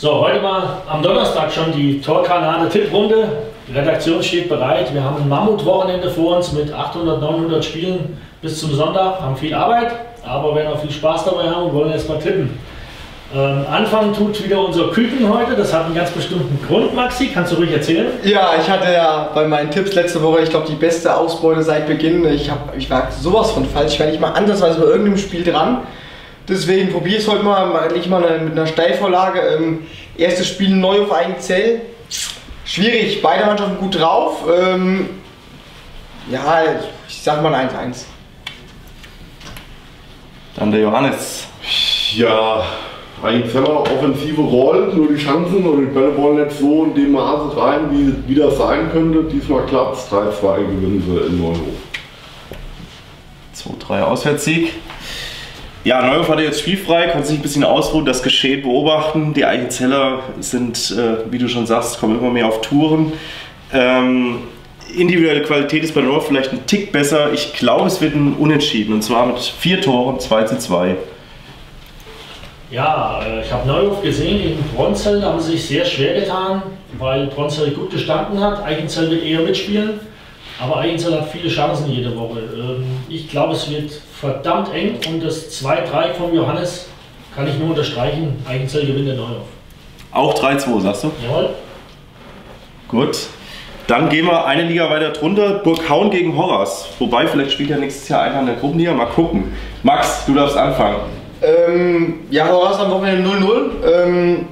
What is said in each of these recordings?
So, heute mal am Donnerstag schon die Torkanade Tipprunde. Die Redaktion steht bereit. Wir haben ein Mammutwochenende vor uns mit 800, 900 Spielen bis zum Sonntag. Haben viel Arbeit, aber werden auch viel Spaß dabei haben und wollen jetzt mal tippen. Ähm, anfangen tut wieder unser Küken heute. Das hat einen ganz bestimmten Grund, Maxi. Kannst du ruhig erzählen? Ja, ich hatte ja bei meinen Tipps letzte Woche, ich glaube, die beste Ausbeute seit Beginn. Ich, hab, ich war sowas von falsch. Ich war nicht mal ansatzweise bei irgendeinem Spiel dran. Deswegen probiere ich es heute mal, nicht mal mit einer Steilvorlage. Ähm, erstes Spiel neu auf Eigenzell. Schwierig, beide Mannschaften gut drauf. Ähm, ja, ich sag mal 1-1. Dann der Johannes. Ja, Eigenzeller Offensive rollt, nur die Chancen und die Bälle wollen nicht so in dem Maße rein, wie, wie das sein könnte. Diesmal klappt es. 3-2 gewinnen sie in Neuhof. 2-3 Auswärtssieg. Ja, Neuhof hatte jetzt spielfrei, konnte sich ein bisschen ausruhen, das Geschehen beobachten. Die Eigenzeller sind, äh, wie du schon sagst, kommen immer mehr auf Touren. Ähm, individuelle Qualität ist bei Neuhof vielleicht ein Tick besser. Ich glaube, es wird ein Unentschieden und zwar mit vier Toren, 2 zu 2. Ja, äh, ich habe Neuhof gesehen gegen Bronzell, da haben sie sich sehr schwer getan, weil Bronzell gut gestanden hat. Eigenzell wird eher mitspielen. Aber Eigenzell hat viele Chancen jede Woche. Ähm, ich glaube, es wird verdammt eng und das 2-3 von Johannes kann ich nur unterstreichen. Eigenzell gewinnt der Neuhof. Auch 3-2, sagst du? Jawohl. Gut. Dann gehen wir eine Liga weiter drunter. Burghauen gegen Horras. Wobei, vielleicht spielt ja nächstes Jahr einer in der Gruppenliga. Mal gucken. Max, du darfst anfangen. Ähm, ja, Horas am Wochenende 0-0. Ähm,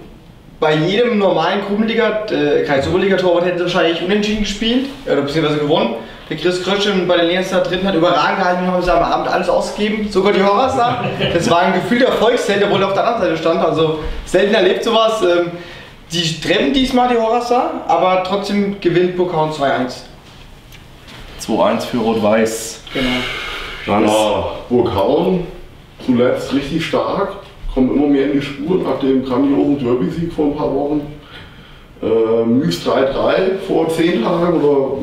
bei jedem normalen Gruppenliga, äh, kein Superliga-Torwart hätte wahrscheinlich unentschieden gespielt, oder beziehungsweise gewonnen. Der Chris Kröschen bei den Lions da drin hat überragend gehalten, haben sie am Abend alles ausgegeben, sogar die Horrors da. Das war ein gefühlter Erfolgsheld, obwohl er auf der anderen Seite stand, also selten erlebt sowas. Ähm, die treffen diesmal die Horrors da, aber trotzdem gewinnt Burghauen 2-1. 2-1 für Rot-Weiß. Genau. Ja, Burghauen zuletzt richtig stark, kommen immer mehr in die Spur nach dem grandiosen Derby-Sieg vor ein paar Wochen. Äh, Müs 3-3 vor 10 Tagen oder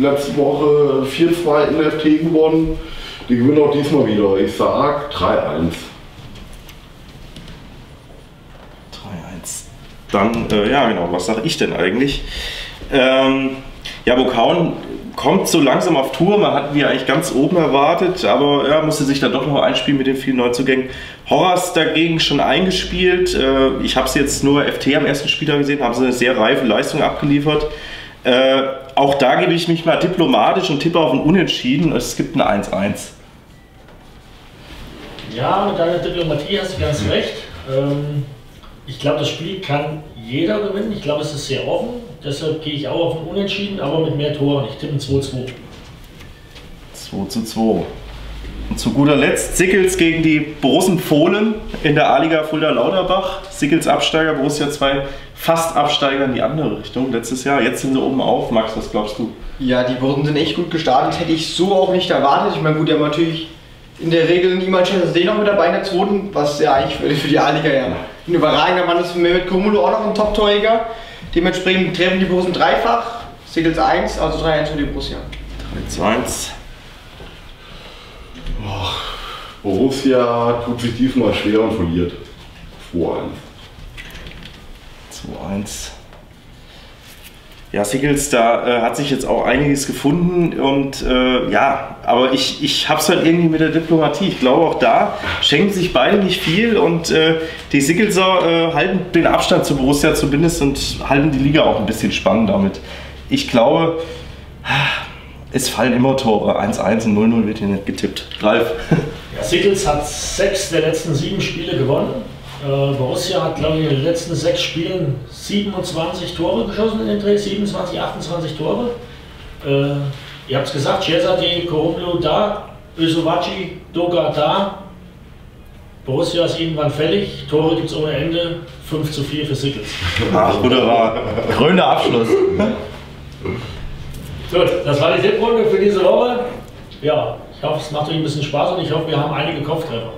letzte Woche 4-2 in FT gewonnen. Die gewinnen auch diesmal wieder. Ich sag 3-1. 3-1. Dann, äh, ja genau, was sage ich denn eigentlich? Ähm, ja, Burghauen kommt so langsam auf Tour. Man hat die eigentlich ganz oben erwartet, aber ja, musste sich dann doch noch einspielen mit den vielen Neuzugängen. Horrors dagegen schon eingespielt. Äh, ich habe sie jetzt nur FT am ersten Spieltag gesehen, haben sie eine sehr reife Leistung abgeliefert. Äh, auch da gebe ich mich mal diplomatisch und tippe auf ein Unentschieden. Es gibt ein 1-1. Ja, mit deiner Diplomatie hast du ganz recht. Ähm, ich glaube, das Spiel kann jeder gewinnen. Ich glaube, es ist sehr offen. Deshalb gehe ich auch auf ein Unentschieden, aber mit mehr Toren. Ich tippe ein 2-2. 2 zu 2. Und zu guter Letzt Sickels gegen die Borussen Fohlen in der A-Liga Fulda-Lauterbach. Sickels Absteiger, Borussia 2 fast Absteiger in die andere Richtung letztes Jahr. Jetzt sind sie oben auf. Max, was glaubst du? Ja, die Borussen sind echt gut gestartet. Hätte ich so auch nicht erwartet. Ich meine, gut, die haben natürlich in der Regel niemand Chance den noch mit dabei in der zweiten, was ja eigentlich für, für die A-Liga ja ein überragender Mann ist. Für Mehmet Kumulo auch noch ein Top-Torjäger. Dementsprechend treffen die Borussen dreifach. Sickels 1, also 3-1 für die Borussia. 3 zu 1. Borussia tut sich diesmal schwer und verliert. 2-1. 2-1. Ja, Sickles, da äh, hat sich jetzt auch einiges gefunden und äh, ja, aber ich, ich hab's halt irgendwie mit der Diplomatie. Ich glaube auch da schenken sich beide nicht viel und äh, die Sickelser äh, halten den Abstand zu Borussia zumindest und halten die Liga auch ein bisschen spannend damit. Ich glaube, es fallen immer Tore. 1-1 und 0-0 wird hier nicht getippt. Ralf. Ja, Sickles hat sechs der letzten sieben Spiele gewonnen. Äh, Borussia hat, glaube ich, in den letzten sechs Spielen 27 Tore geschossen in den Dreh, 27, 28 Tore. Äh, ihr habt es gesagt, Cesade, Koromlo da, Ösovaci, Doga da. Borussia ist irgendwann fällig, Tore gibt es ohne Ende, 5 zu 4 für Sickles. Ach, wunderbar. Grüner Abschluss. Gut, das war die Tipprunde für diese Woche. Ja, ich hoffe, es macht euch ein bisschen Spaß und ich hoffe, wir haben einige Kopftreffer.